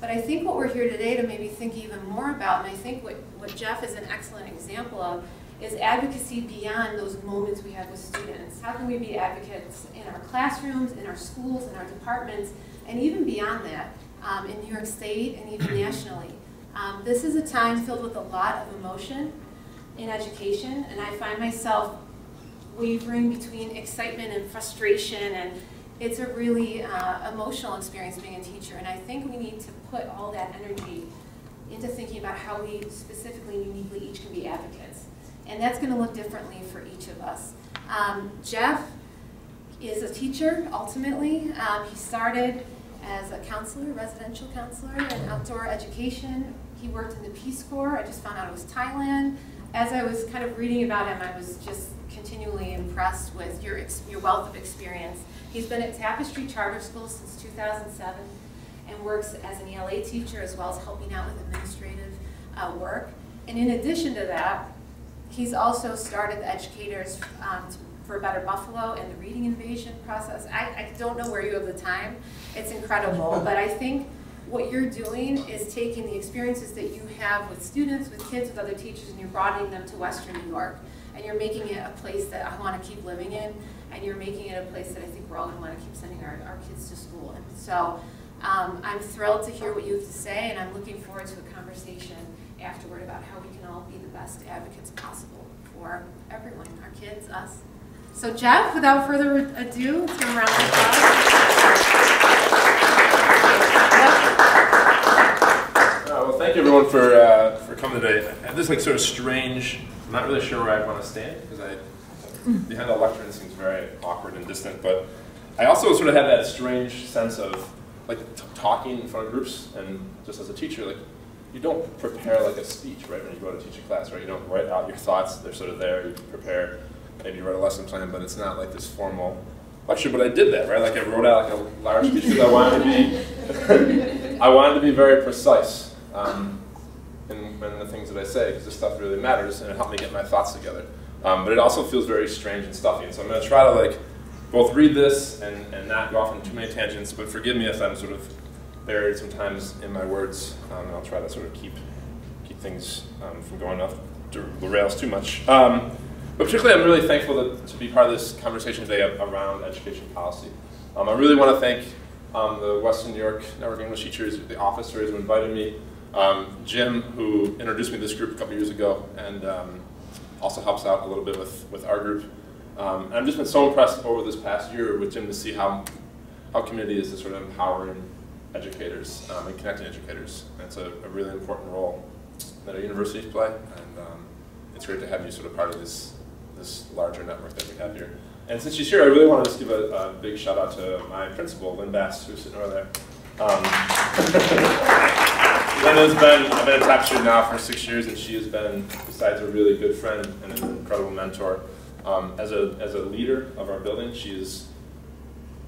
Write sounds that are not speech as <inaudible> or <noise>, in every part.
But I think what we're here today to maybe think even more about, and I think what, what Geoff is an excellent example of, is advocacy beyond those moments we have with students. How can we be advocates in our classrooms, in our schools, in our departments, and even beyond that, um, in New York State and even <clears throat> nationally. Um, this is a time filled with a lot of emotion in education, and I find myself wavering between excitement and frustration, and it's a really uh, emotional experience being a teacher, and I think we need to put all that energy into thinking about how we specifically uniquely each can be advocates. And that's going to look differently for each of us. Um, Geoff is a teacher, ultimately. Um, he started as a counselor, residential counselor in outdoor education. He worked in the Peace Corps. I just found out it was Thailand. As I was kind of reading about him, I was just continually impressed with your, your wealth of experience. He's been at Tapestry Charter School since 2007 and works as an ELA teacher as well as helping out with administrative uh, work. And in addition to that, he's also started the educators um, for Better Buffalo and the reading invasion process. I, I don't know where you have the time. It's incredible, <laughs> but I think what you're doing is taking the experiences that you have with students, with kids, with other teachers, and you're broadening them to Western New York. And you're making it a place that I want to keep living in, and you're making it a place that I think we're all going to want to keep sending our, our kids to school. And so um, I'm thrilled to hear what you have to say, and I'm looking forward to a conversation afterward about how we can all be the best advocates possible for everyone, our kids, us. So Geoff, without further ado, let's give a round of applause. Uh, well, thank you everyone for uh, for coming today. I have this like sort of strange. I'm not really sure where I want to stand because I behind the lectern seems very awkward and distant. But I also sort of have that strange sense of like talking in front of groups and just as a teacher, like you don't prepare like a speech, right? When you go to teach a class, right? You don't write out your thoughts; they're sort of there. You prepare maybe you write a lesson plan, but it's not like this formal lecture. But I did that, right? Like I wrote out like a large speech because I wanted to be, <laughs> I wanted to be very precise um, in, in, the things that I say because this stuff really matters and it helped me get my thoughts together. Um, but it also feels very strange and stuffy, and so I'm going to try to like both read this and, and not go off on too many tangents. But forgive me if I'm sort of buried sometimes in my words. Um, I'll try to sort of keep keep things um, from going off the rails too much. Um, but particularly, I'm really thankful to, to be part of this conversation today around education policy. Um, I really want to thank um, the Western New York Network English Teachers, the officers who invited me, um, Jim, who introduced me to this group a couple years ago, and um, also helps out a little bit with, with our group. Um, and I've just been so impressed over this past year with Jim to see how, how community is sort of empowering educators um, and connecting educators. It's a, a, really important role that our universities play, and it's great to have you sort of part of this this larger network that we have here. And since she's here, I really want to just give a, a big shout out to my principal, Lynn Bass, who's sitting over there. <laughs> Has been, I've been a Tapestry now for six years, and she has been, besides a really good friend and an incredible mentor, um, as, a, as a leader of our building, she is,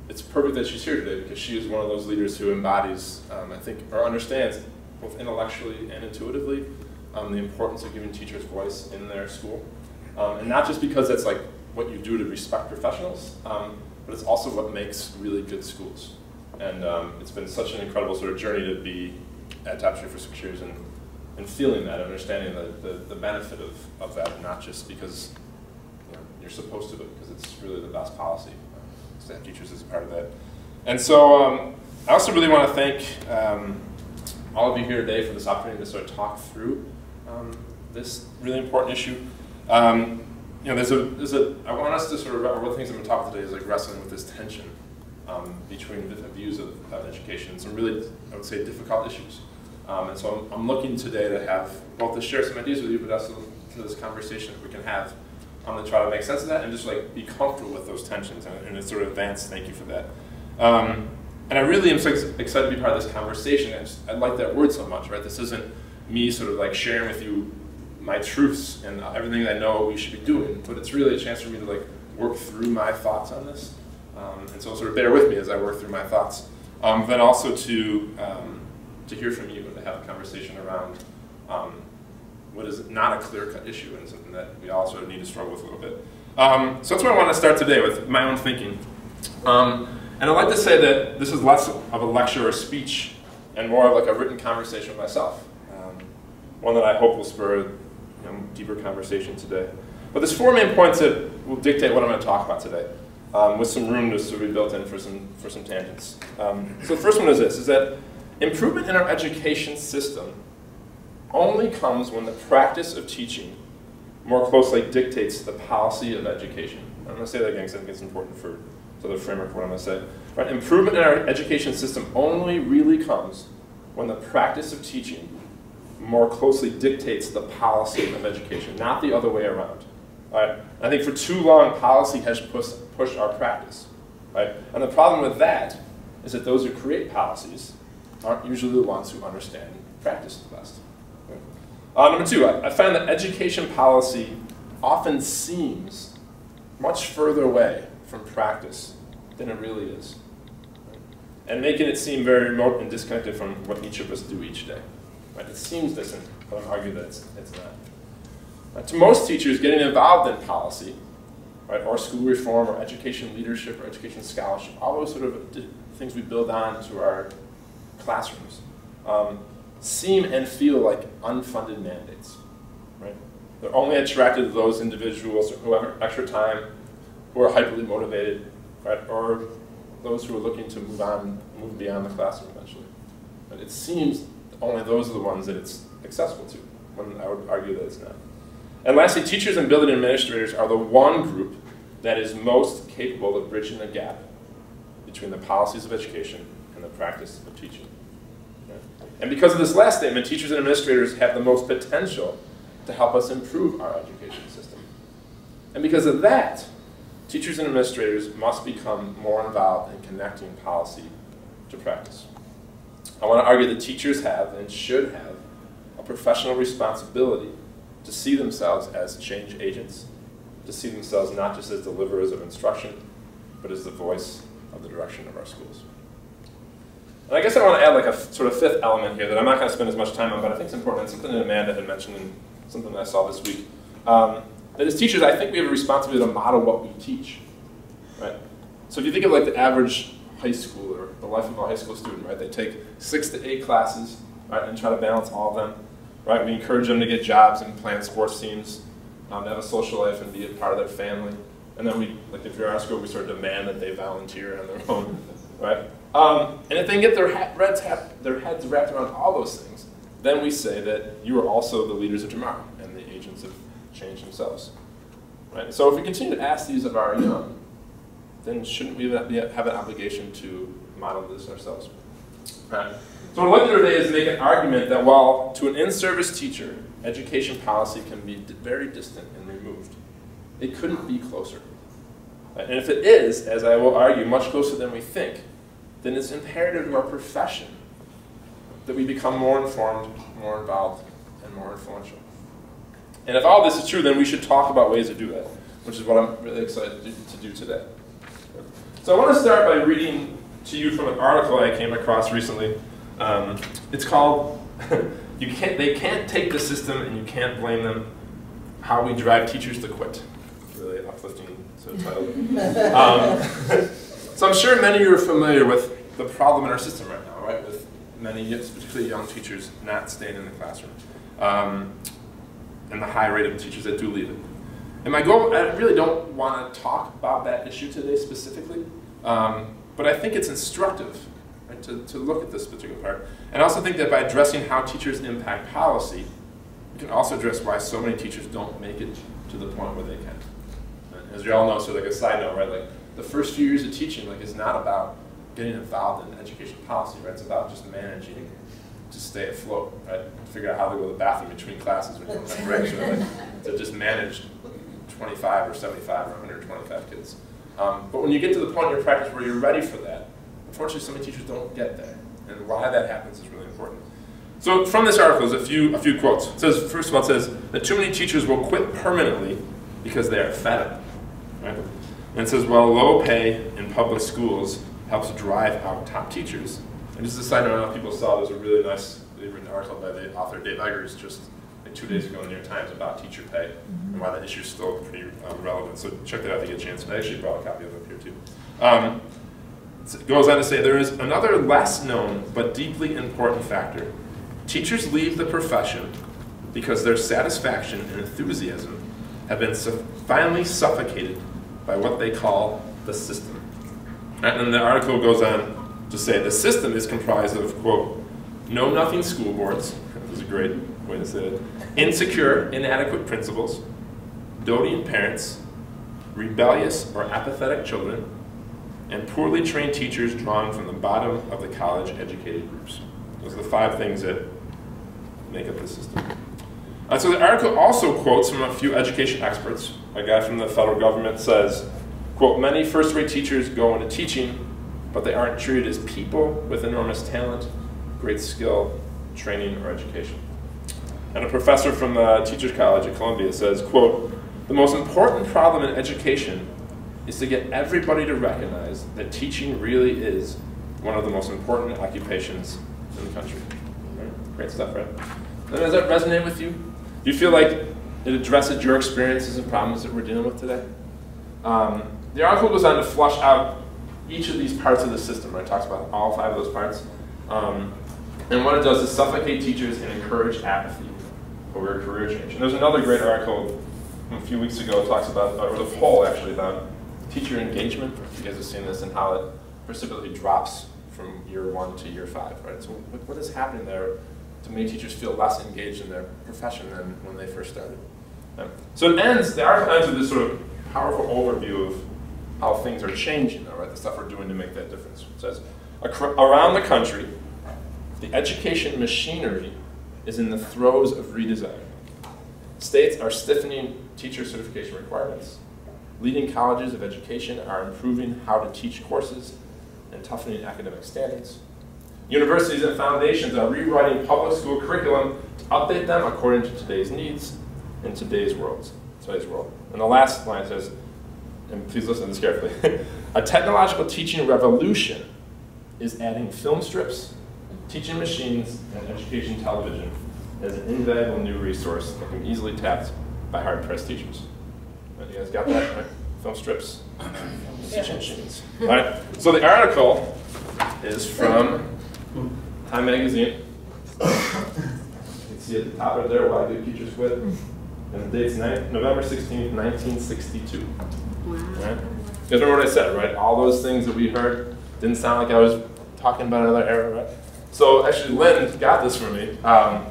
it's perfect that she's here today because she is one of those leaders who embodies, um, I think, or understands both intellectually and intuitively um, the importance of giving teachers voice in their school. Um, and not just because it's like what you do to respect professionals, um, but it's also what makes really good schools. And um, it's been such an incredible sort of journey to be at Tapestry for six years and, and feeling that, understanding the, the, the benefit of, of that, not just because you know, you're supposed to, but because it's really the best policy uh, to have teachers as a part of that. And so um, I also really want to thank um, all of you here today for this opportunity to sort of talk through um, this really important issue. Um, you know, there's a, there's a, I want us to sort of, one of the things I'm going to talk about today is like wrestling with this tension um, between different views of, of, education, some really, I would say, difficult issues. Um, and so I'm, I'm, looking today to have both to share some ideas with you, but also to this conversation we can have um, to try to make sense of that and just like be comfortable with those tensions and, and it's sort of advanced. Thank you for that. Um, and I really am so excited to be part of this conversation. I, just, I like that word so much, right? This isn't me sort of like sharing with you my truths and everything I know we should be doing, but it's really a chance for me to like work through my thoughts on this. Um, and so sort of bear with me as I work through my thoughts. Um, then also to, um, to hear from you to have a conversation around um, what is not a clear-cut issue and something that we all sort of need to struggle with a little bit. Um, so that's where I want to start today with my own thinking. Um, and I'd like to say that this is less of a lecture or speech and more of like a written conversation with myself. Um, one that I hope will spur you know, deeper conversation today. But there's four main points that will dictate what I'm going to talk about today, um, with some room to sort of be built in for some, for some tangents. Um, so the first one is this, is that improvement in our education system only comes when the practice of teaching more closely dictates the policy of education. I'm going to say that again because I think it's important for, for the framework for what I'm going to say. Right? Improvement in our education system only really comes when the practice of teaching more closely dictates the policy of education, not the other way around. Right? I think for too long, policy has pushed, pushed our practice. Right? And the problem with that is that those who create policies aren't usually the ones who understand practice the best. Uh, number two, I, I find that education policy often seems much further away from practice than it really is. Right? And making it seem very remote and disconnected from what each of us do each day. Right? It seems distant, but I'm arguing that it's, it's not. Uh, to most teachers, getting involved in policy, right, or school reform, or education leadership, or education scholarship, all those sort of things we build on to our classrooms, um, seem and feel like unfunded mandates. Right? They're only attracted to those individuals who have extra time, who are hyperly motivated, right, or those who are looking to move on, move beyond the classroom eventually. But it seems only those are the ones that it's accessible to, when I would argue that it's not. And lastly, teachers and building administrators are the one group that is most capable of bridging the gap between the policies of education and the practice of teaching. And because of this last statement, teachers and administrators have the most potential to help us improve our education system. And because of that, teachers and administrators must become more involved in connecting policy to practice. I want to argue that teachers have and should have a professional responsibility to see themselves as change agents, to see themselves not just as deliverers of instruction, but as the voice of the direction of our schools. And I guess I want to add like a sort of fifth element here that I'm not going to spend as much time on, but I think it's important. It's something that Amanda had mentioned and something that I saw this week. Um, that as teachers, I think we have a responsibility to model what we teach, right? So if you think of like the average high schooler, the life of a high school student, right? They take six to eight classes, right, and try to balance all of them, right? We encourage them to get jobs and plan sports teams, um, have a social life and be a part of their family. And then we, like if you're our school, we sort of demand that they volunteer on their own, right? Um, and if they get their, their heads wrapped around all those things, then we say that you are also the leaders of tomorrow and the agents of change themselves. Right? So if we continue to ask these of our young, then shouldn't we have an obligation to model this ourselves? Right? So what I'd like to do today is make an argument that while to an in-service teacher, education policy can be very distant and removed, it couldn't be closer. And if it is, as I will argue, much closer than we think, then it's imperative to our profession that we become more informed, more involved, and more influential. And if all this is true, then we should talk about ways to do that, which is what I'm really excited to do today. So I want to start by reading to you from an article I came across recently. Um, it's called <laughs> "You Can't They Can't Take the System and You Can't Blame Them: How We Drive Teachers to Quit." Really uplifting of title. <laughs> um, <laughs> so I'm sure many of you are familiar with the problem in our system right now, right? With many, particularly young teachers, not staying in the classroom, um, and the high rate of teachers that do leave it. And my goal, I really don't want to talk about that issue today specifically, um, but I think it's instructive right, to, to look at this particular part. And I also think that by addressing how teachers impact policy, we can also address why so many teachers don't make it to the point where they can. As you all know, so like a side note, right, like the first few years of teaching like is not about getting involved in education policy, right? It's about just managing to stay afloat, right? Figure out how to go to the bathroom between classes when you don't have breaks, right? Like, to just manage 25 or 75 or 125 kids. Um, but when you get to the point in your practice where you're ready for that, unfortunately some teachers don't get there. And why that happens is really important. So from this article, there's a few, a few quotes. It says, first of all, it says that too many teachers will quit permanently because they are fed up. Right? And it says, well, low pay in public schools helps drive out top teachers. And just a side note, I don't know if people saw, there's a really nice written article by the author Dave Eggers just like two days ago in the New York Times about teacher pay and why that issue is still pretty um, relevant. So check that out if you get a chance. And I actually brought a copy of it up here too. Um, It goes on to say there is another less known but deeply important factor. Teachers leave the profession because their satisfaction and enthusiasm have been su- finally suffocated by what they call the system. And the article goes on to say the system is comprised of, quote, know nothing school boards, this is a great way to say it, insecure, inadequate principals, doting parents, rebellious or apathetic children, and poorly trained teachers drawn from the bottom of the college educated groups. Those are the five things that make up the system. Uh, so the article also quotes from a few education experts. A guy from the federal government says, quote, many first-rate teachers go into teaching, but they aren't treated as people with enormous talent, great skill, training, or education. And a professor from the Teachers College at Columbia says, quote, the most important problem in education is to get everybody to recognize that teaching really is one of the most important occupations in the country. Right? Great stuff, right? And does that resonate with you? Do you feel like it addresses your experiences and problems that we're dealing with today? Um, the article goes on to flush out each of these parts of the system, right? It talks about all five of those parts. Um, and what it does is suffocate teachers and encourage apathy over career change. And there's another great article a few weeks ago that talks about, or the poll actually, about teacher engagement. You guys have seen this and how it precipitously drops from year one to year five, right? So what, what is happening there to make teachers feel less engaged in their profession than when they first started? So it ends, the article ends with this sort of powerful overview of how things are changing, though, right? The stuff we're doing to make that difference. It says, around the country, the education machinery is in the throes of redesign. States are stiffening teacher certification requirements. Leading colleges of education are improving how to teach courses and toughening academic standards. Universities and foundations are rewriting public school curriculum to update them according to today's needs in today's world. Today's world. And the last line says, and please listen to this carefully, <laughs> a technological teaching revolution is adding film strips, teaching machines, and education television as an invaluable new resource that can be easily tapped by hard-pressed teachers. You guys got that, right? Film strips, <coughs> teaching machines. All right, so the article is from Time Magazine. <coughs> You can see at the top of there why good teachers quit. And the date's November 16th, 1962. Wow. Right? You remember what I said, right? All those things that we heard didn't sound like I was talking about another era, right? So actually, Lynn got this for me. Um,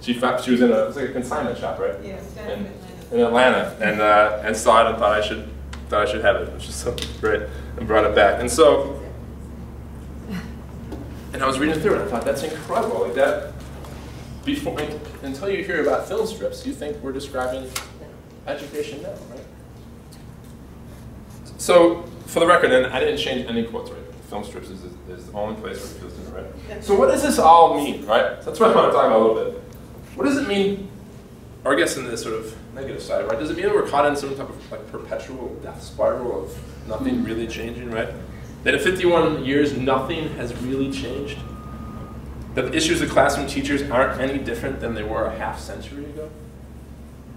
she, she was in a, it was like a consignment shop, right? Yes, in, in Atlanta, and uh, and saw it and thought I should thought I should have it, which is so great, and brought it back. And so, and I was reading through it, and I thought that's incredible. Like that, before until you hear about film strips, you think we're describing education now, right? So, for the record, and I didn't change any quotes, right? Film strips is, is the only place where it feels different, right? So, what does this all mean, right? That's what I want to talk about a little bit. What does it mean, or I guess in this sort of negative side, right? Does it mean that we're caught in some type of like perpetual death spiral of nothing mm-hmm. really changing, right? That in 51 years, nothing has really changed? That the issues of classroom teachers aren't any different than they were a half century ago?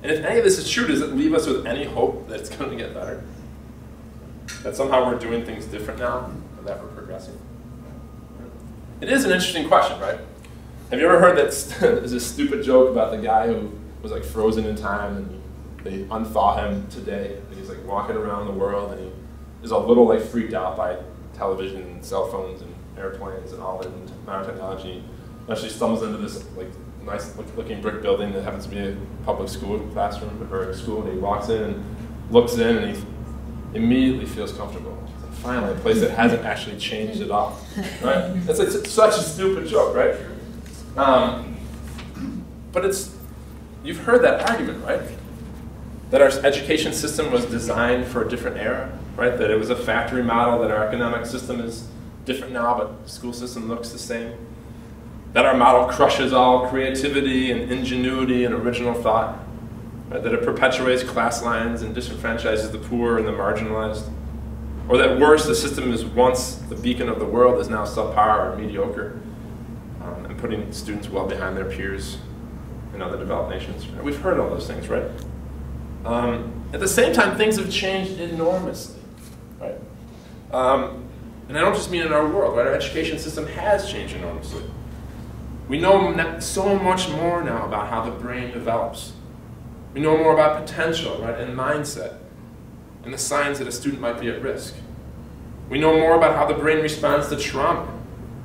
And if any of this is true, does it leave us with any hope that it's <laughs> going to get better? That somehow we're doing things different now, and that we're progressing? It is an interesting question, right? Have you ever heard that <laughs> there's a stupid joke about the guy who was like frozen in time and they unthaw him today and he's like walking around the world and he is a little like freaked out by television and cell phones and airplanes and modern technology. Actually stumbles into this like nice looking brick building that happens to be a public school classroom or a school and he walks in and looks in and he immediately feels comfortable. finally, a place that hasn't actually changed at all. Right? It's like such a stupid joke, right? Um, but it's, you've heard that argument, right? That our education system was designed for a different era, right? That it was a factory model, that our economic system is different now, but the school system looks the same. That our model crushes all creativity and ingenuity and original thought. Right? That it perpetuates class lines and disenfranchises the poor and the marginalized. Or that worse, the system is once the beacon of the world is now subpar or mediocre Um putting students well behind their peers in other developed nations. We've heard all those things, right? Um, at the same time, things have changed enormously, right? Um, And I don't just mean in our world, right? Our education system has changed enormously. We know so much more now about how the brain develops. We know more about potential, right, and mindset, and the signs that a student might be at risk. We know more about how the brain responds to trauma,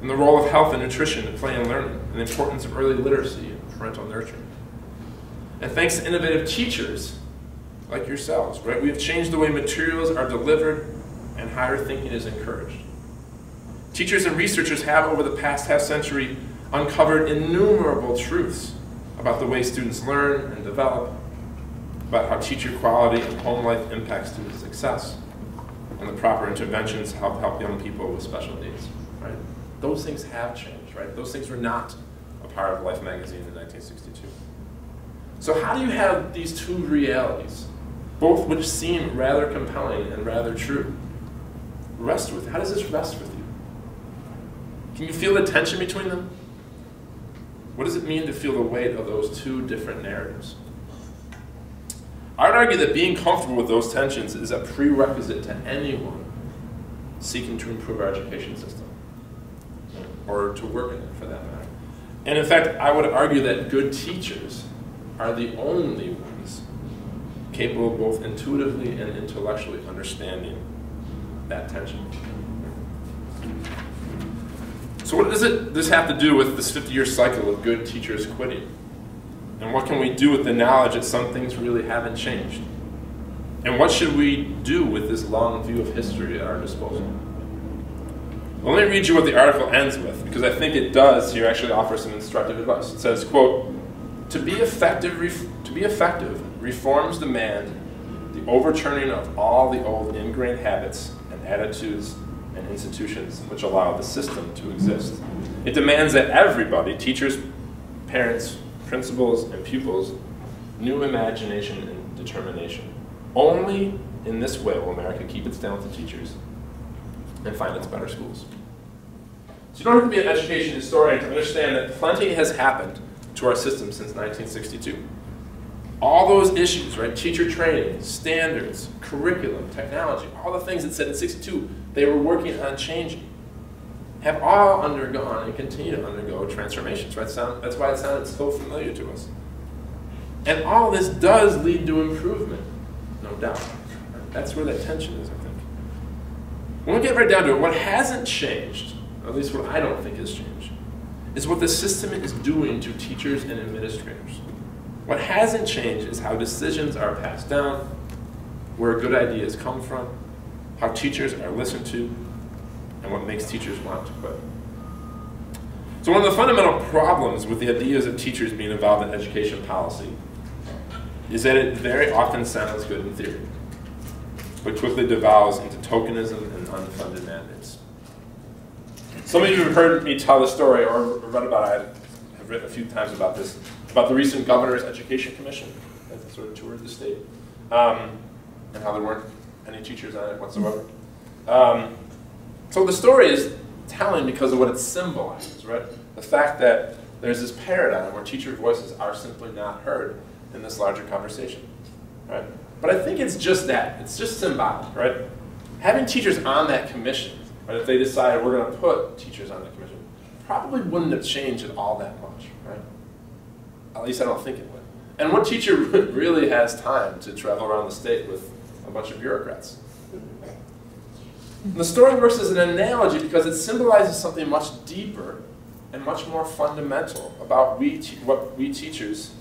and the role of health and nutrition in play and learning, and the importance of early literacy and parental nurturing. And thanks to innovative teachers like yourselves, right, we have changed the way materials are delivered and higher thinking is encouraged. Teachers and researchers have, over the past half century, uncovered innumerable truths about the way students learn and develop, about how teacher quality and home life impact student success, and the proper interventions to help help young people with special needs. Right? Those things have changed, right? Those things were not a part of Life magazine in 1962. So how do you have these two realities, both which seem rather compelling and rather true, rest with? How does this rest with? Can you feel the tension between them? What does it mean to feel the weight of those two different narratives? I'd argue that being comfortable with those tensions is a prerequisite to anyone seeking to improve our education system, or to work in it for that matter. And in fact, I would argue that good teachers are the only ones capable of both intuitively and intellectually understanding that tension. So what does it, this have to do with this 50-year cycle of good teachers quitting? And what can we do with the knowledge that some things really haven't changed? And what should we do with this long view of history at our disposal? Well, let me read you what the article ends with, because I think it does here actually offer some instructive advice. It says, quote, to be effective, to be effective, reforms demand the overturning of all the old ingrained habits and attitudes and institutions which allow the system to exist. It demands that everybody, teachers, parents, principals, and pupils, new imagination and determination. Only in this way will America keep its talented teachers and find its better schools. So you don't have to be an education historian to understand that plenty has happened to our system since 1962. All those issues, right? Teacher training, standards, curriculum, technology, all the things that said in 62 they were working on changing, have all undergone and continue to undergo transformations. Right? That's why it sounded so familiar to us. And all this does lead to improvement, no doubt. That's where that tension is, I think. When we get right down to it, what hasn't changed, at least what I don't think has changed, is what the system is doing to teachers and administrators. What hasn't changed is how decisions are passed down, where good ideas come from, how teachers are listened to, and what makes teachers want to quit. So one of the fundamental problems with the ideas of teachers being involved in education policy is that it very often sounds good in theory, but quickly devolves into tokenism and unfunded mandates. Some of you have heard me tell the story or read about it. Written a few times about this about the recent Governor's Education Commission that sort of toured the state, um, and how there weren't any teachers on it whatsoever. Um, so the story is telling because of what it symbolizes, right? The fact that there's this paradigm where teacher voices are simply not heard in this larger conversation, right? But I think it's just that. It's just symbolic, right? Having teachers on that commission, right, if they decide we're going to put teachers on the commission, probably wouldn't have changed it all that much, right? At least I don't think it would. And what teacher <laughs> really has time to travel around the state with a bunch of bureaucrats? the story works as an analogy because it symbolizes something much deeper and much more fundamental about we what we teachers,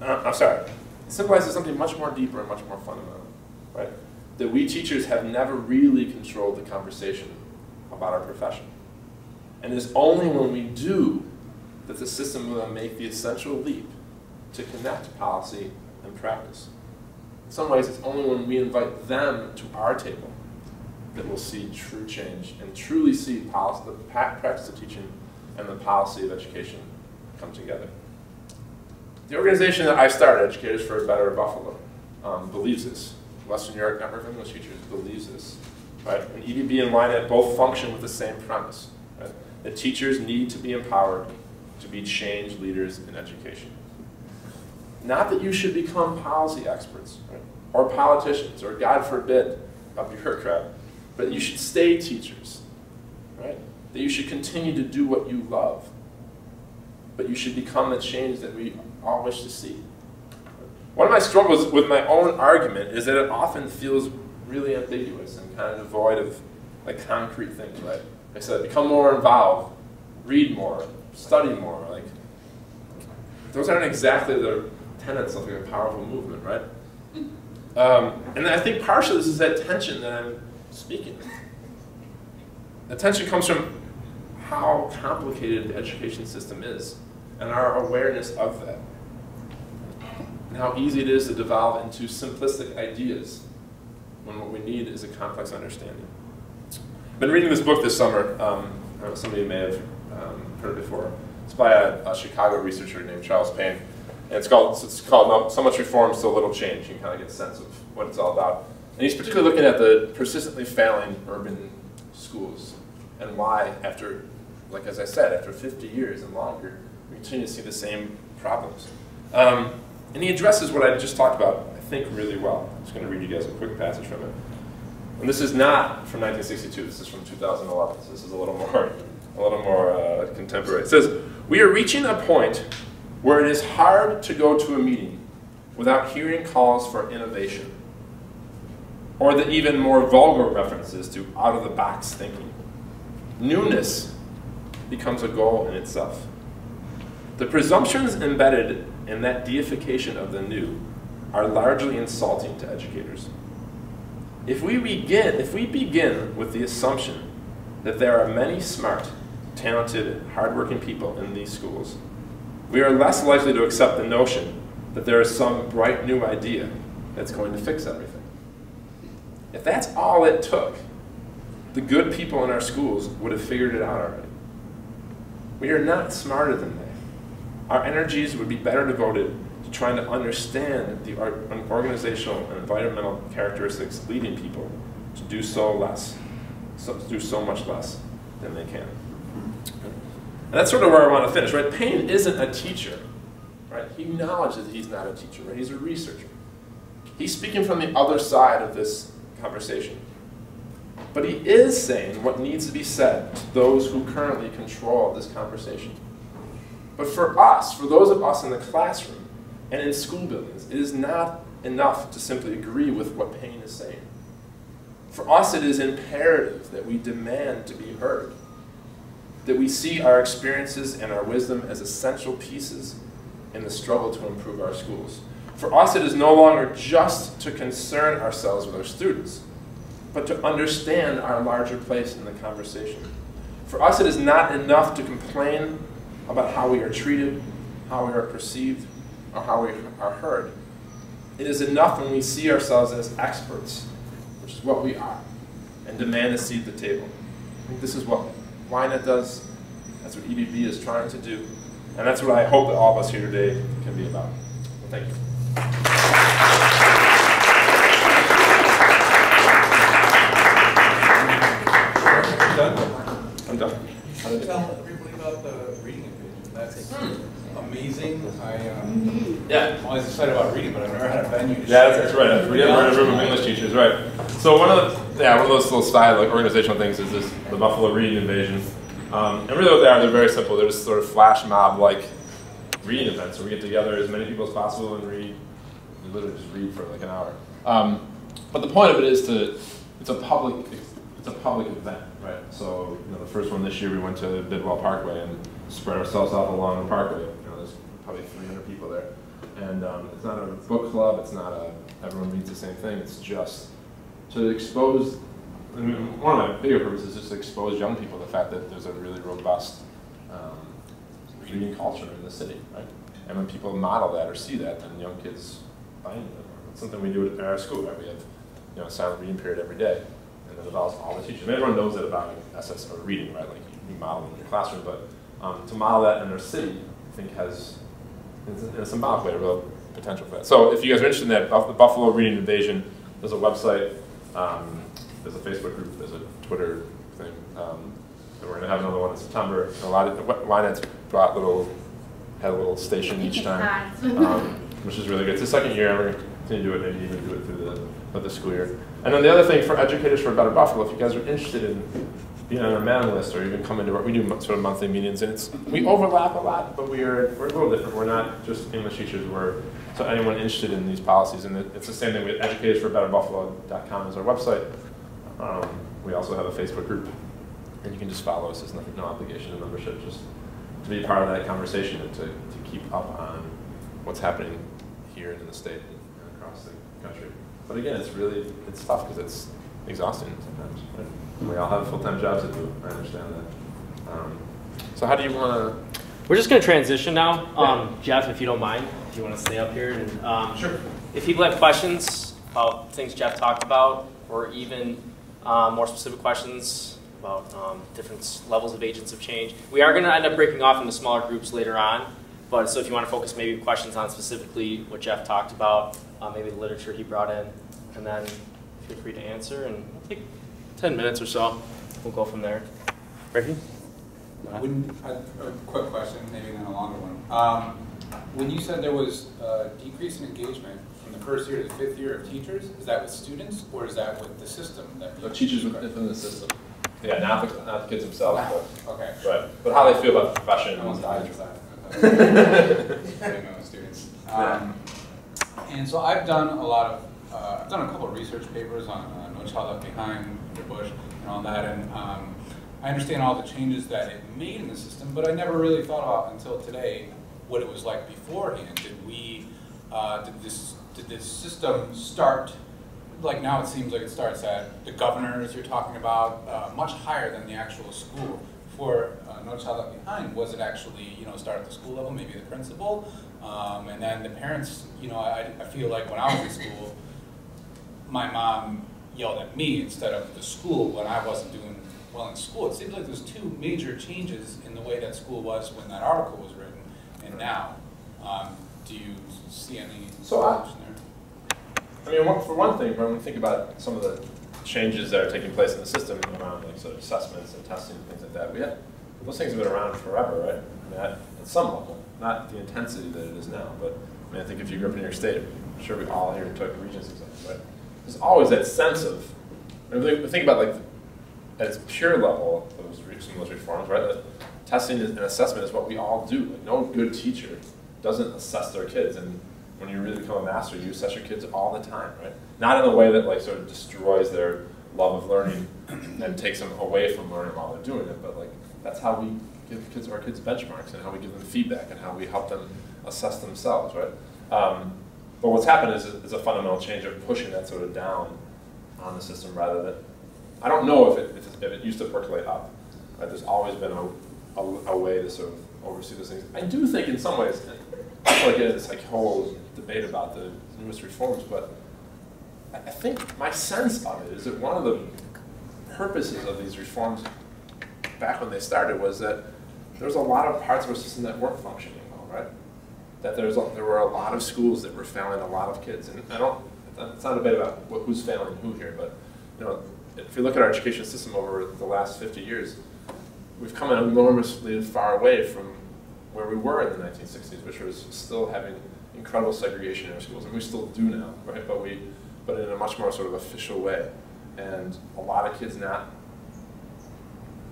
uh, I'm sorry, it symbolizes something much more deeper and much more fundamental, right? That we teachers have never really controlled the conversation about our profession. And it's only when we do that the system will make the essential leap to connect policy and practice. In some ways, it's only when we invite them to our table that we'll see true change and truly see policy, the practice of teaching and the policy of education come together. The organization that I started, Educators for a Better Buffalo, um, believes this. Western New York Network of English Teachers believes this. Right? And EBB and YNET both function with the same premise. That teachers need to be empowered to be change leaders in education. Not that you should become policy experts, right? or politicians, or God forbid, a bureaucrat, but you should stay teachers right? That you should continue to do what you love, but you should become the change that we all wish to see. One of my struggles with my own argument is that it often feels really ambiguous and kind of devoid of like concrete things, right? I said, become more involved, read more, study more. Like those aren't exactly the tenets of like a powerful movement, right? Um, and I think partially this is that tension that I'm speaking. The tension comes from how complicated the education system is and our awareness of that. And how easy it is to devolve into simplistic ideas when what we need is a complex understanding. Been reading this book this summer. Um, some of you may have um, heard it before. It's by a, a, Chicago researcher named Charles Payne. And it's called, it's called So Much Reform, So Little Change. You can kind of get a sense of what it's all about. And he's particularly looking at the persistently failing urban schools and why, after, like as I said, after 50 years and longer, we continue to see the same problems. Um, and he addresses what I just talked about, I think, really well. I'm just going to read you guys a quick passage from it. And this is not from 1962. This is from 2011. So this is a little more, a little more uh, contemporary. It says, "We are reaching a point where it is hard to go to a meeting without hearing calls for innovation, or the even more vulgar references to out-of-the-box thinking. Newness becomes a goal in itself. The presumptions embedded in that deification of the new are largely insulting to educators. If we begin, if we begin with the assumption that there are many smart, talented, hardworking people in these schools, we are less likely to accept the notion that there is some bright new idea that's going to fix everything. If that's all it took, the good people in our schools would have figured it out already. We are not smarter than that. Our energies would be better devoted to trying to understand the organizational and environmental characteristics leading people to do so less, so, to do so much less than they can. Mm-hmm. And that's sort of where I want to finish, right? Payne isn't a teacher, right? He acknowledges he's not a teacher, right? He's a researcher. He's speaking from the other side of this conversation. But he is saying what needs to be said to those who currently control this conversation. But for us, for those of us in the classroom and in school buildings, it is not enough to simply agree with what Payne is saying. For us, it is imperative that we demand to be heard, that we see our experiences and our wisdom as essential pieces in the struggle to improve our schools. For us, it is no longer just to concern ourselves with our students, but to understand our larger place in the conversation. For us, it is not enough to complain about how we are treated, how we are perceived, or how we are heard. It is enough when we see ourselves as experts, which is what we are, and demand a seat at the table. I think this is what YNET does, that's what EBB is trying to do, and that's what I hope that all of us here today can be about. Well, thank you. I'm done. Tell everybody about the reading that's amazing. I, uh, Yeah. I'm always excited about reading, but I've never had a venue to Yeah, share. that's, that's right. We have a room of English teachers, right? So one of the yeah one of those little style like organizational things is this the Buffalo Reading Invasion. Um, and really what they are, they're very simple. They're just sort of flash mob like reading events. So we get together as many people as possible and read. We literally just read for like an hour. Um, but the point of it is to it's a public it's a public event, right? So you know the first one this year we went to Bidwell Parkway and spread ourselves out along the parkway. Probably 300 people there. And um, it's not a book club, it's not a, everyone reads the same thing, it's just to expose, I mean, one of my bigger purposes is just to expose young people to the fact that there's a really robust um, reading culture in the city, right? And when people model that or see that, then young kids find it. It's something we do at our school, right? We have, you know, a silent reading period every day, and it involves all the teachers. I mean, everyone knows that about SSR reading, right? Like you model in your classroom, but um, to model that in our city, I think has, in a symbolic way, a real potential for that. So if you guys are interested in that, the Buffalo Reading Invasion, there's a website, um, there's a Facebook group, there's a Twitter thing. Um, and we're going to have another one in September. And A lot of YNET's brought little, had a little station each time, um, which is really good. It's the second year, and we're going to continue to do it, maybe even do it through the, through the school year. And then the other thing for educators for a better Buffalo, if you guys are interested in being on our mailing list or even coming to work. We do sort of monthly meetings, and it's we overlap a lot, but we are we're a little different. We're not just English teachers. We're so anyone interested in these policies, and it's the same thing with educatorsforbetterbuffalo.com is our website. Um, we also have a Facebook group, and you can just follow us. There's no, no obligation to membership, just to be part of that conversation and to, to keep up on what's happening here in the state and across the country. But again, it's really it's tough because it's exhausting sometimes. Right? We all have full-time jobs to do. I understand that. Um, so how do you want to? We're just going to transition now. Yeah. Um, Geoff, if you don't mind, if you want to stay up here. And, um, Sure. If people have questions about things Geoff talked about, or even um, more specific questions about um, different levels of agents of change, we are going to end up breaking off into smaller groups later on. But so if you want to focus maybe questions on specifically what Geoff talked about, uh, maybe the literature he brought in, and then feel free to answer. And we'll take 10 minutes or so. We'll go from there. Ricky? When, a, a quick question, maybe then a longer one. Um, when you said there was a decrease in engagement from the first year to the fifth year of teachers, is that with students or is that with the system that? The teachers within the system. Yeah, not the, not the kids themselves, but, Okay. but, but how they feel about the profession. I almost died inside. Didn't <laughs> know the students. Um, and so I've done a lot of, uh, I've done a couple of research papers on uh, No Child Left Behind, under Bush, and all that, and um, I understand all the changes that it made in the system, but I never really thought about until today what it was like beforehand. Did we, uh, did this, did this system start like now it seems like it starts at the governors you're talking about, uh, much higher than the actual school. For No Child Left Behind, was it actually, you know, start at the school level, maybe the principal, um, and then the parents, you know, I, I feel like when I was in school, my mom yelled at me instead of the school when I wasn't doing well in school. It seems like there's two major changes in the way that school was when that article was written and now. Um, do you see any So I-? I mean, for one thing, when we think about some of the changes that are taking place in the system around like sort of assessments and testing and things like that, we have, those things have been around forever, right? I mean, at, at some level, not the intensity that it is now, but I mean, I think if you grew up in New York State, I'm sure we all here took Regents exams, right? There's always that sense of, I mean, think about like at its pure level, those some of those reforms, right? That testing and assessment is what we all do. Like no good teacher doesn't assess their kids, and when you really become a master, you assess your kids all the time, right? Not in a way that like sort of destroys their love of learning and takes them away from learning while they're doing it, but like that's how we give kids our kids benchmarks and how we give them feedback and how we help them assess themselves, right? Um, but what's happened is, is a fundamental change of pushing that sort of down on the system rather than I don't know if it, if it, used to percolate up. Right? There's always been a, a, a way to sort of oversee those things. I do think in some ways, I feel like it's like whole debate about the newest reforms, but I I think my sense of it is that one of the purposes of these reforms back when they started was that there was a lot of parts of our system that weren't functioning well, right? That there's there were a lot of schools that were failing a lot of kids, and I don't. It's not a bit about what, who's failing who here, but you know, if you look at our education system over the last 50 years, we've come enormously far away from where we were in the 1960s, which was still having incredible segregation in our schools, and we still do now, right? But we, but in a much more sort of official way, and a lot of kids not,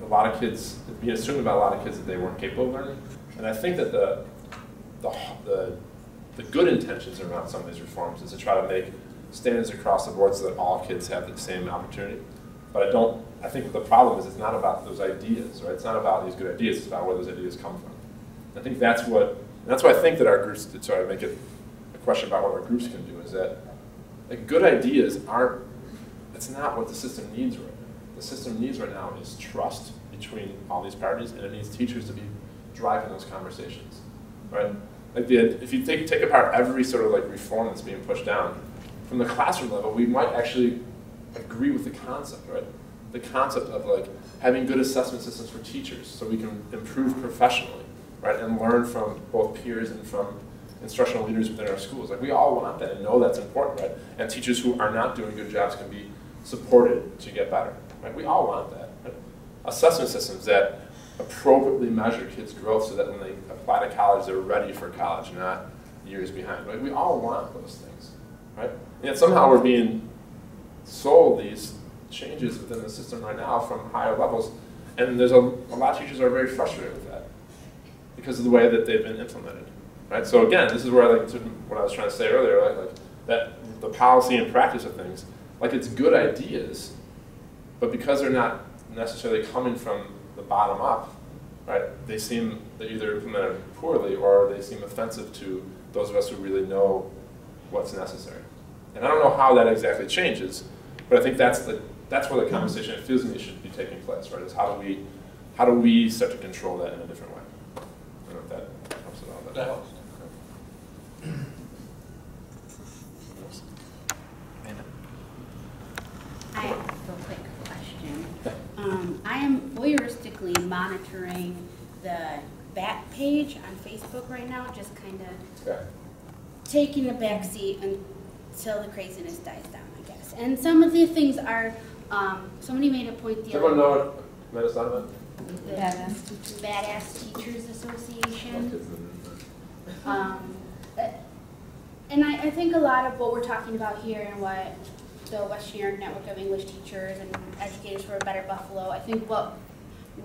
a lot of kids being assumed about a lot of kids that they weren't capable of learning, and I think that the, the, the, the good intentions around some of these reforms is to try to make standards across the board so that all kids have the same opportunity. But I don't, I think the problem is it's not about those ideas, right? It's not about these good ideas, it's about where those ideas come from. I think that's what, that's why I think that our groups, to try to make it a question about what our groups can do, is that like, good ideas aren't, it's not what the system needs right now. The system needs right now is trust between all these parties, and it needs teachers to be driving those conversations, right? Like the, if you take, take apart every sort of like reform that's being pushed down, from the classroom level, we might actually agree with the concept, right? The concept of like having good assessment systems for teachers so we can improve professionally, right? And learn from both peers and from instructional leaders within our schools. Like we all want that and know that's important, right? And teachers who are not doing good jobs can be supported to get better, right? We all want that. Right? Assessment systems that appropriately measure kids' growth so that when they apply to college, they're ready for college, not years behind, right? We all want those things, right? And somehow we're being sold these changes within the system right now from higher levels And there's a, a lot of teachers are very frustrated with that because of the way that they've been implemented, right? So again, this is where like to what I was trying to say earlier, like, like that the policy and practice of things, like it's good ideas, but because they're not necessarily coming from the bottom up, right? They seem they're either implemented poorly or they seem offensive to those of us who really know what's necessary. And I don't know how that exactly changes, but I think that's the that's where the conversation to me should be taking place, right? Is how do we how do we start to control that in a different way? I don't know if that helps at all. That helps. I have a quick question. Um, I am voyeuristically monitoring the back page on Facebook right now, just kind of Yeah. taking a back seat until the craziness dies down, I guess. And some of the things are, um, somebody made a point Does the everyone other. know what Menace the Badass. Badass Teachers Association. Um, and I, I think a lot of what we're talking about here and what the Western New York Network of English Teachers and Educators for a Better Buffalo, I think what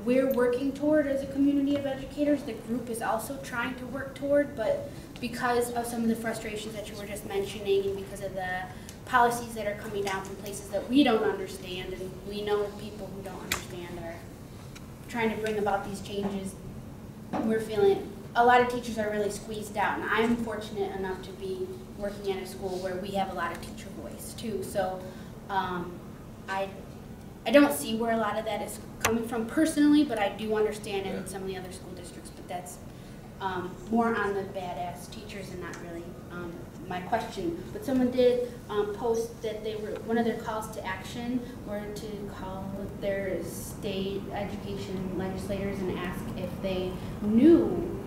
we're working toward as a community of educators, the group is also trying to work toward, but because of some of the frustrations that you were just mentioning and because of the policies that are coming down from places that we don't understand and we know people who don't understand are trying to bring about these changes, we're feeling, a lot of teachers are really squeezed out. And I'm fortunate enough to be working at a school where we have a lot of teacher voice too. So um, I, I don't see where a lot of that is coming from personally, but I do understand it in some of the other school districts. But that's um, more on the badass teachers and not really um, my question. But someone did um, post that they were, one of their calls to action were to call their state education legislators and ask if they knew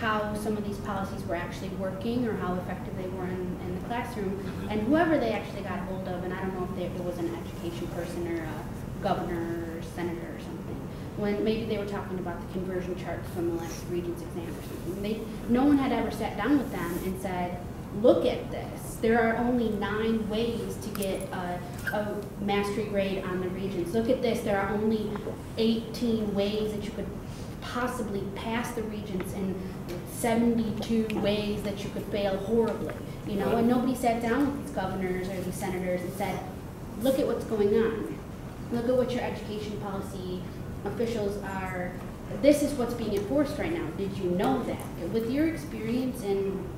how some of these policies were actually working or how effective they were in, in the classroom. And whoever they actually got hold of, and I don't know if they, it was an education person or a governor or senator or something, when maybe they were talking about the conversion chart from the last Regents exam or something. They, no one had ever sat down with them and said, look at this. There are only nine ways to get a, a mastery grade on the Regents. Look at this, there are only 18 ways that you could possibly pass the Regents in 72 ways that you could fail horribly. You know, and nobody sat down with these governors or these senators and said, look at what's going on. Look at what your education policy officials are, this is what's being enforced right now. Did you know that? With your experience in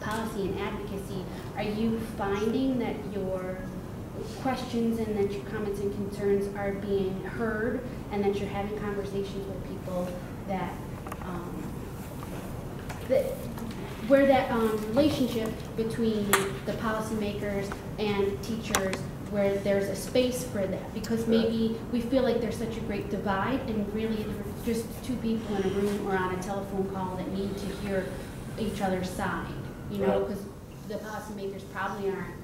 policy and advocacy, are you finding that your questions and that your comments and concerns are being heard and that you're having conversations with people that, um, that where that um, relationship between the policymakers and teachers, where there's a space for that, because maybe we feel like there's such a great divide, and really just two people in a room or on a telephone call that need to hear each other's side, you know, because the policymakers probably aren't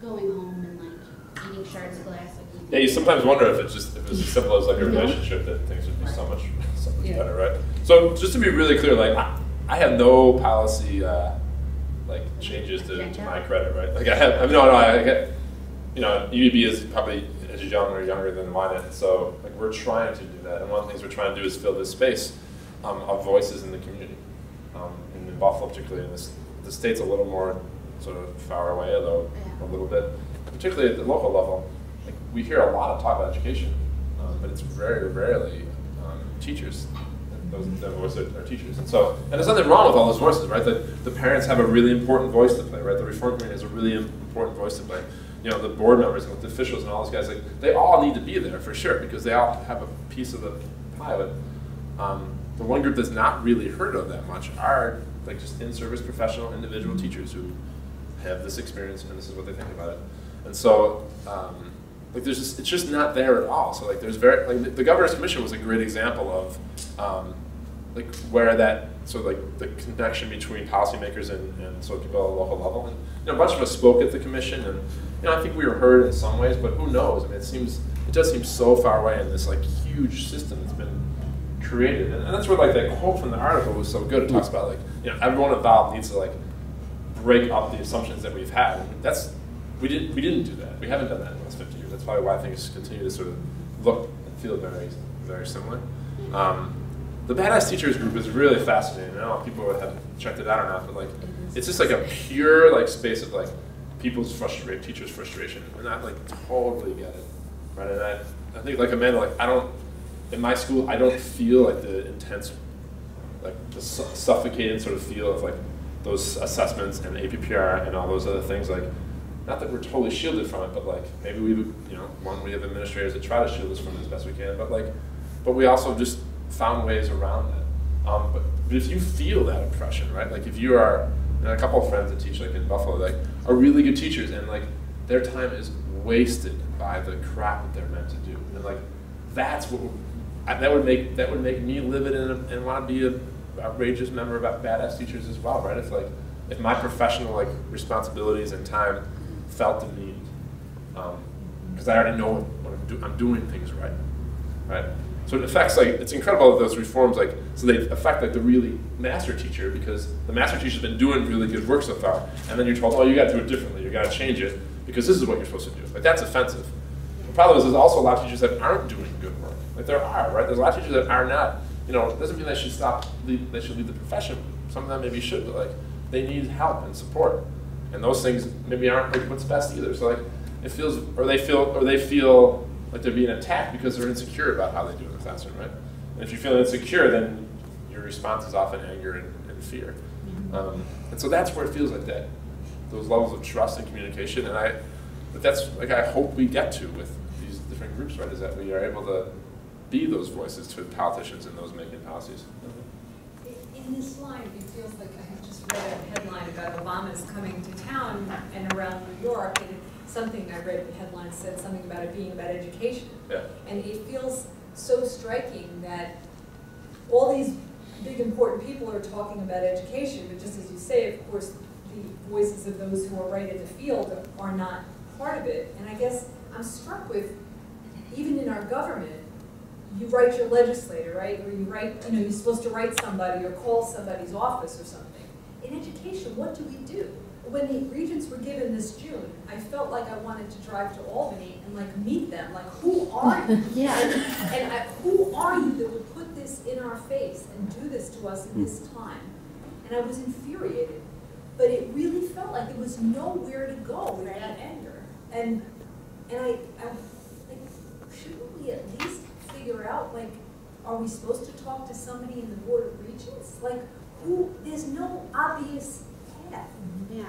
going home and like eating shards of glass. Like Yeah, you sometimes wonder if it's just if it's as simple as like a relationship that things would be so much Yeah. better, right? So just to be really clear, like I, I have no policy uh, like changes to, to my credit, right? Like I have, I mean, no, no, I get, you know, UEB is probably as young or younger than mine, so like we're trying to do that, and one of the things we're trying to do is fill this space um, of voices in the community, um, and in Buffalo particularly, and this the state's a little more sort of far away, although Yeah. a little bit, particularly at the local level. Like we hear a lot of talk about education, um, but it's very rarely teachers. Those that voice are, are teachers, and so and there's nothing wrong with all those voices, right? The, the parents have a really important voice to play, right? The reform committee has a really important voice to play. You know, the board members and the officials and all those guys, like they all need to be there for sure because they all have a piece of the pie. But um, the one group that's not really heard of that much are like just in-service professional individual teachers who have this experience and this is what they think about it. And so, um, like, there's just, it's just not there at all. So, like, there's very, like, the- governor's commission was a great example of, um, like, where that, so like, the connection between policymakers and, and so people at the local level. And, you know, a bunch of us spoke at the commission, and, you know, I think we were heard in some ways, but who knows? I mean, it seems, it does seem so far away in this, like, huge system that's been created. And, and that's where, like, that quote from the article was so good. It talks about, like, you know, everyone involved needs to, like, break up the assumptions that we've had. And that's we didn't we didn't do that. We haven't done that in the last 50 years. That's probably why things continue to sort of look and feel very very similar. Um, the Badass Teachers group is really fascinating. I don't know if people have checked it out or not, but like, it's just like a pure like space of like people's frustration, teachers' frustration, and I like totally get it, right? And I, I think like Amanda, like I don't, in my school, I don't feel like the intense, like the su- suffocating sort of feel of like those assessments and APPR and all those other things. Like, not that we're totally shielded from it, but like maybe we, you know, one we have administrators that try to shield us from it as best we can, but like, but we also just found ways around that. Um, but, but if you feel that oppression, right? Like if you are, and a couple of friends that teach like in Buffalo, like are really good teachers, and like their time is wasted by the crap that they're meant to do, and like that's what I, that would make that would make me livid and, and want to be a outrageous member about badass teachers as well, right? If like if my professional like responsibilities and time felt the need um, because I already know what I'm, do, I'm doing things right, right? So it affects like it's incredible that those reforms like so they affect like the really master teacher because the master teacher's been doing really good work so far, and then you're told, oh, you got to do it differently, you got to change it because this is what you're supposed to do. Like that's offensive. The problem is there's also a lot of teachers that aren't doing good work. Like there are, right? There's a lot of teachers that are not. You know, it doesn't mean they should stop. Leave, they should leave the profession. Some of them maybe should, but like they need help and support, and those things maybe aren't like what's best either. So like it feels, or they feel, or they feel like they're being attacked because they're insecure about how they do in the classroom, right? And if you feel insecure, then your response is often anger and, and fear. Um, and so that's where it feels like that, those levels of trust and communication. And I, but that's like I hope we get to with these different groups, right? Is that we are able to be those voices to politicians and those making policies. In this line, it feels like I have just read a headline about Obama's coming to town and around New York, and something I read, the headline said something about it being about education. Yeah. And it feels so striking that all these big important people are talking about education, but just as you say, of course, the voices of those who are right in the field are not part of it. And I guess I'm struck with, even in our government, you write your legislator, right? Or you write, you know, you're supposed to write somebody or call somebody's office or something. In education, what do we do? When the regents were given this June, I felt like I wanted to drive to Albany and like meet them, like who are <laughs> you? Yeah. And, and I, who are you that would put this in our face and do this to us in this hmm. time? And I was infuriated, but it really felt like there was nowhere to go with that anger. And, and I, I, like, shouldn't we at least figure out, like, are we supposed to talk to somebody in the Board of Regents? Like, who, there's no obvious path. Yeah.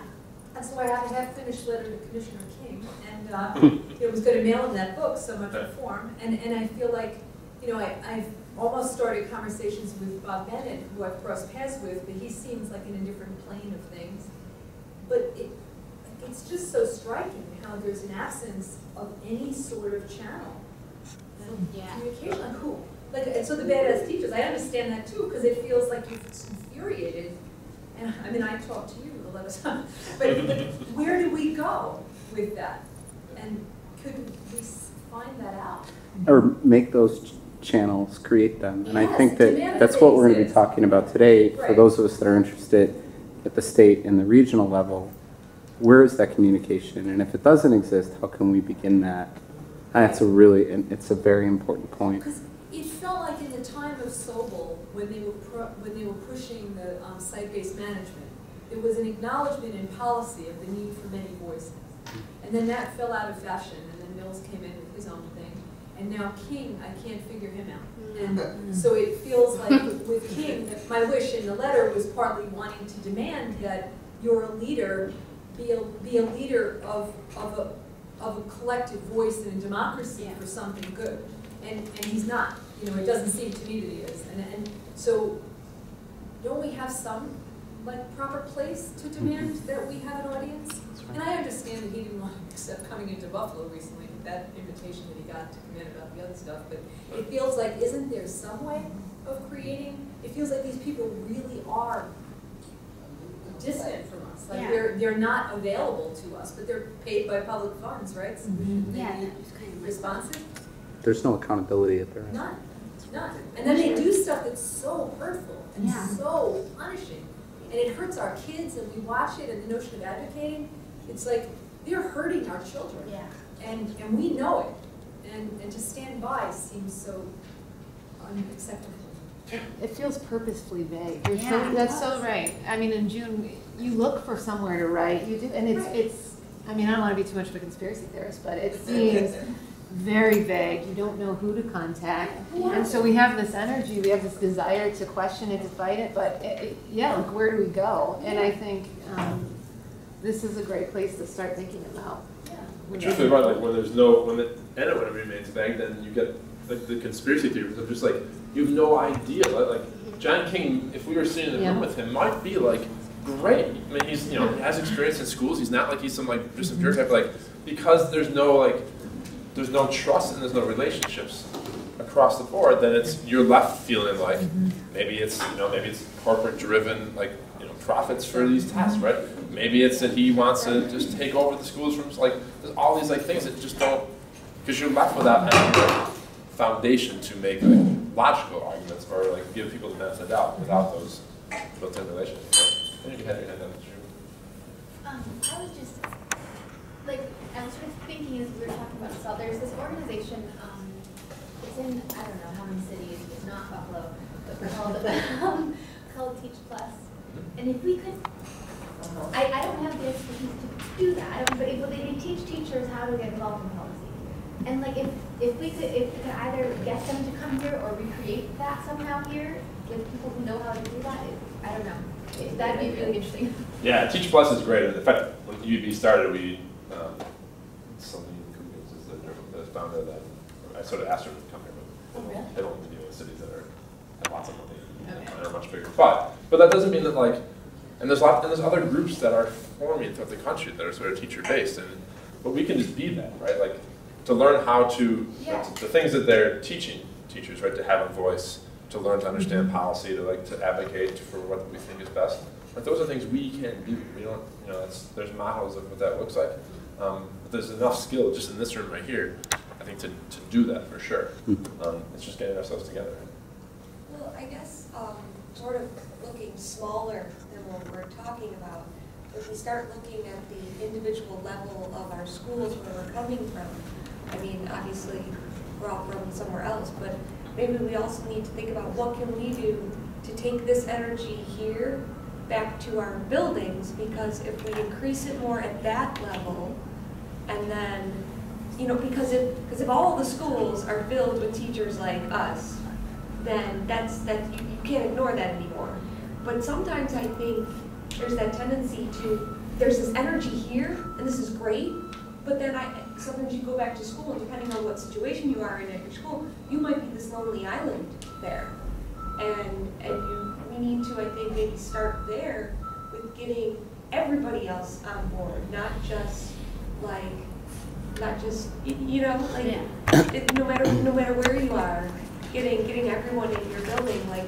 And so I have a half-finished letter to Commissioner King, and uh, <laughs> it was gonna mail him that book, so much for form. And, and I feel like, you know, I, I've almost started conversations with Bob Bennett, who I've crossed paths with, but he seems like in a different plane of things. But it, it's just so striking how there's an absence of any sort of channel Yeah. communication, like who? Like, and so the badass teachers, I understand that too, because it feels like you're infuriated. And, I mean, I talk to you a lot of times, but, but where do we go with that? And could we find that out? or make those ch- channels, create them. And I think that that that's what we're going to be talking about today. For those of us that are interested at the state and the regional level, where is that communication? And if it doesn't exist, how can we begin that? That's a really, and it's a very important point. Because felt like in the time of Sobol, when they were, pro- when they were pushing the um, site-based management, there was an acknowledgement in policy of the need for many voices. And then that fell out of fashion, and then Mills came in with his own thing. And now King, I can't figure him out. And so it feels like with King, that my wish in the letter was partly wanting to demand that you're a leader, be a, be a leader of, of a, of a collective voice in a democracy Yeah. for something good. And, and he's not, you know, it doesn't seem to me that he is. And, and so, don't we have some, like, proper place to mm-hmm. demand that we have an audience? And I understand that he didn't want to accept coming into Buffalo recently, that invitation that he got to come in about the other stuff, but it feels like, isn't there some way of creating, it feels like these people really are distant from us, like Yeah. they're, they're not available to us, but they're paid by public funds, right? So shouldn't they Yeah, be that was kind of my. responsive? There's no accountability at their end. None, none. And then they do stuff that's so hurtful and Yeah. so punishing. And it hurts our kids and we watch it and the notion of advocating, it's like, they're hurting our children. Yeah. And, and we know it. And, and to stand by seems so unacceptable. It, it feels purposefully vague. You're Yeah, so, that's so right. I mean, in June, you look for somewhere to write, you do, and it's, Right. it's, I mean, I don't wanna be too much of a conspiracy theorist, but it seems <laughs> very vague. You don't know who to contact. And so we have this energy, we have this desire to question it, to fight it, but it, it- yeah, like where do we go? And I think, um, this is a great place to start thinking about. But truthfully, right, like when there's no, when the N whenever remains vague, then you get like the conspiracy theories of just like, you have no idea, like, like John King, if we were sitting in the room with him, might be like, great. I mean, he's, you know, he has experience in schools, he's not like he's some like, just some pure type, like, because there's no like, there's no trust and there's no relationships across the board, then it's, you're left feeling like, maybe it's, you know, maybe it's corporate driven, like, you know, profits for these tests, right? Maybe it's that he wants to just take over the schools from, like, there's all these like things that just don't, because you're left without any like, foundation to make like logical arguments or like give people the benefit of the doubt without those built-in relationships. I think you had your hand up, Drew. Um, I was just, like, I was sort of thinking as we were talking about salt, there's this organization, um, it's in, I don't know how many cities, it's not Buffalo, but called, <laughs> um, called Teach Plus. And if we could, I, I don't have the expertise to do that, but if, but they teach teachers how to get involved in policy. And like, if, if we could, if we could either get them to come here or recreate that somehow here, with people who know how to do that, it- I don't know. That'd be really interesting. Yeah, Teach Plus is great. In fact, when UB started, we, um, Celine Coggins is the, the founder of that. I sort of asked her to come here, but Oh, really? they don't want to deal with cities that are, have lots of money and are much bigger. But, but that doesn't mean that like, and there's lot, and there's other groups that are forming throughout the country that are sort of teacher-based and, but we can just be that, right? Like, to learn how to, Yeah. the things that they're teaching teachers, right? To have a voice, to learn to understand mm-hmm. policy, to like, to advocate for what we think is best. But those are things we can do. We don't, you know, there's models of what that looks like. Um, but there's enough skill just in this room right here, I think, to, to do that for sure. Um, it's just getting ourselves together. Well, I guess, um, sort of looking smaller than what we're talking about, if we start looking at the individual level of our schools where we're coming from, I mean, obviously, we're all from somewhere else, but maybe we also need to think about what can we do to take this energy here back to our buildings, because if we increase it more at that level, and then, you know, because if, because if all the schools are filled with teachers like us, then that's, that, you, you can't ignore that anymore. But sometimes I think there's that tendency to, there's this energy here, and this is great, but then I, sometimes you go back to school, and depending on what situation you are in at your school, you might be this lonely island there. And, and you, we need to, I think, maybe start there with getting everybody else on board, not just like, not just, you know, like, Yeah. it, no matter, no matter where you are, getting, getting everyone in your building, like,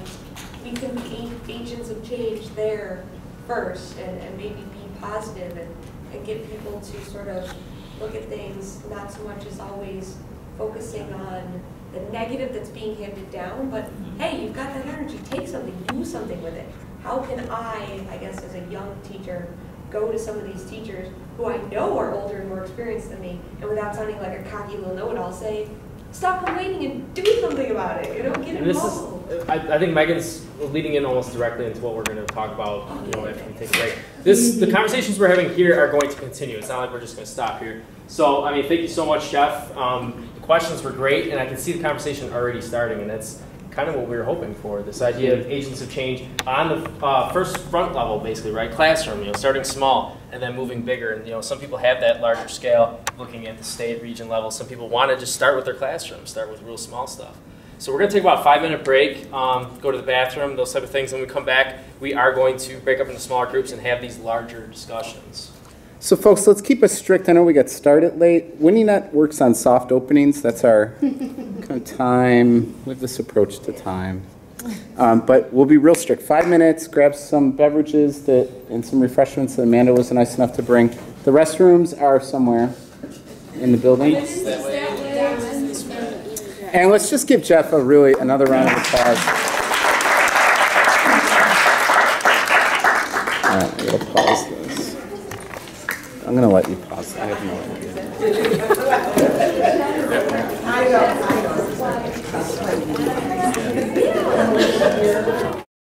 we can be a- agents of change there first and, and maybe be positive and, and get people to sort of look at things, not so much as always focusing on the negative that's being handed down, but mm-hmm. hey, you've got that energy, take something, do something with it. How can I, I guess as a young teacher, go to some of these teachers who I know are older and more experienced than me, and without sounding like a cocky little know-it-all, say, stop complaining and do something about it, you know, get And this is, I, I think Megan's leading in almost directly into what we're going to talk about, you know, after we take a break. This, the conversations we're having here are going to continue. It's not like we're just going to stop here. So, I mean, thank you so much, Geoff. Um, the questions were great, and I can see the conversation already starting, and that's kind of what we were hoping for. This idea of agents of change on the uh, first front level, basically, right? Classroom, you know, starting small and then moving bigger. And you know, some people have that larger scale, looking at the state, region level. Some people want to just start with their classroom, start with real small stuff. So we're going to take about a five minute break, um, go to the bathroom, those type of things. When we come back, we are going to break up into smaller groups and have these larger discussions. So folks, let's keep us strict. I know we got started late. WNYNET works on soft openings. That's our <laughs> kind of time. We have this approach to time. Um, but we'll be real strict. Five minutes, grab some beverages that, and some refreshments that Amanda was nice enough to bring. The restrooms are somewhere in the building. And let's just give Geoff a really, another round of applause. All right, I gotta pause I'm gonna let you pause. I have no idea. <laughs>